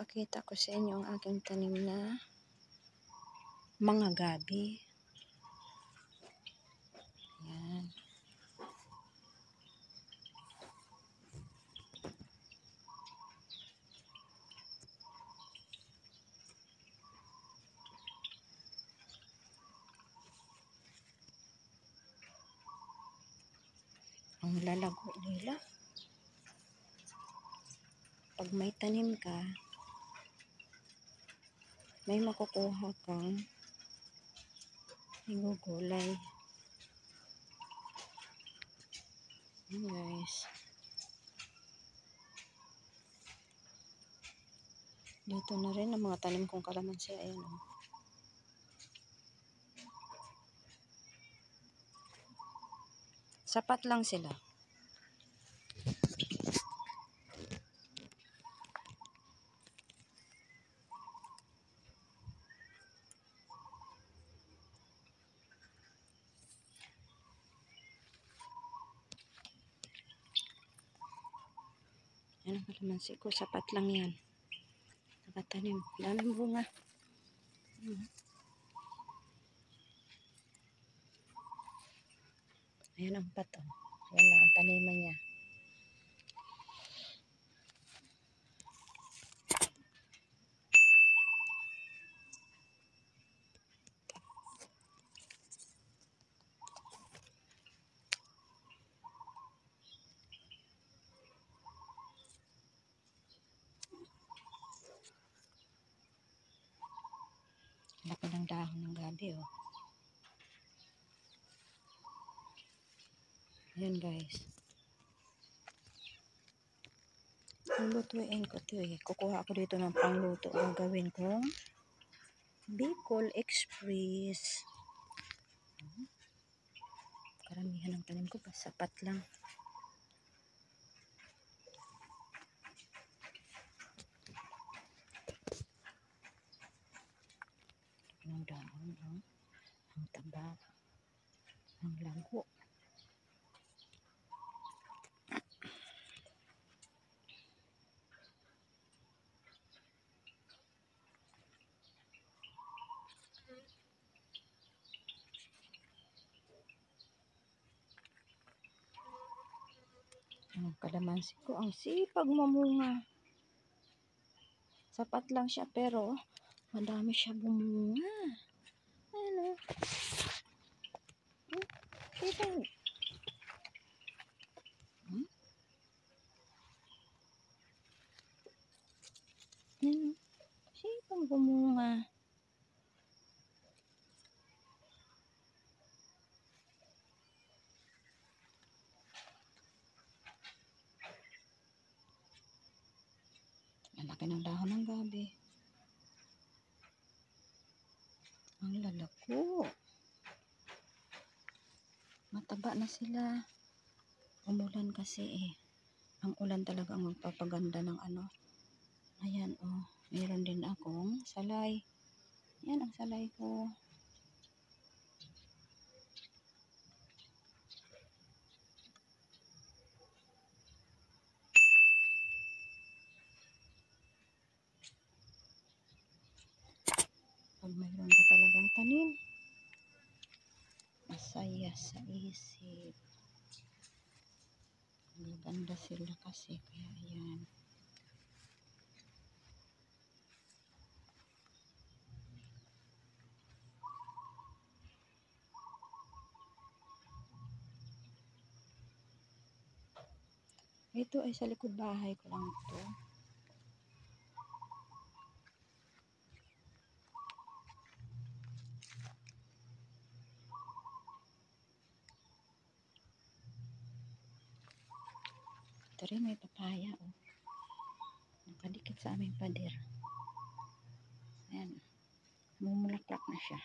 guys, papakita ko sa inyo ang aking tanim na mga gabi. Yan. Ang lalago nila pag may tanim ka, may makukuha kang igugulay. Yan guys. Dito na rin ang mga tanim kong kalamansi. Ayan. Oh. Sapat lang sila. Yan ang kalamansi ko. Sapat lang yan. Nakatanim. Daming bunga. Ayan ang pato. Yan lang ang taniman niya. Laki ng dahon ng gabi, oh. Ayan, guys. Lulutuin ko ito, eh. Kukuha ako dito ng pangluto. Ang gawin kong Bicol Express. Karamihan ng tanim ko pa. Sapat lang. ang dahon ang, ang taba ang lago ang kalamansi ko ang sipag mamunga sapat lang siya pero Madami siya bumunga. Ano? Hmm? Kita Hmm? Ano? Sipang bumunga. Ang laki ng dahon ng gabi. Ang lalako. Mataba na sila. Umulan kasi eh. Ang ulan talaga ang magpapaganda ng ano. Ayan oh. Meron din akong salay. Yan ang salay ko. Pag mayroon ka talagang tanim masaya sa isip. Maganda sila kasi kaya yan ito ay sa likod bahay ko lang ito Rin may papaya oh. Nakadikit sa aming pader. Ayan. Mumulaklak na siya.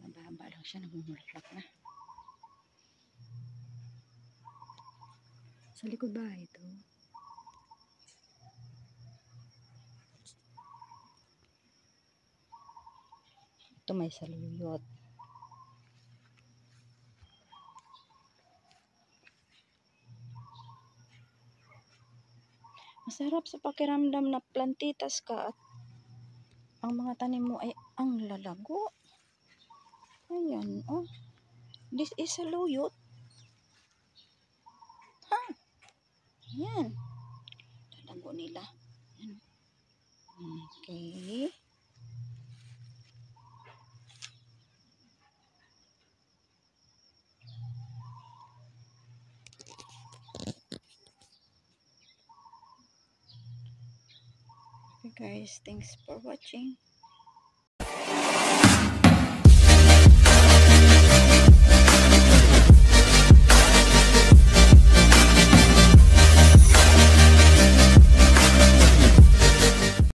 Mababa lang siya. Namumulaklak na. Sa likod ba ito? Ito may saluyot. Masarap sa pakiramdam na plantitas ka at ang mga tanim mo ay ang lalago. Ayan, oh. This is a luyot. Ha? Ayan. Lalago nila. Guys, thanks for watching.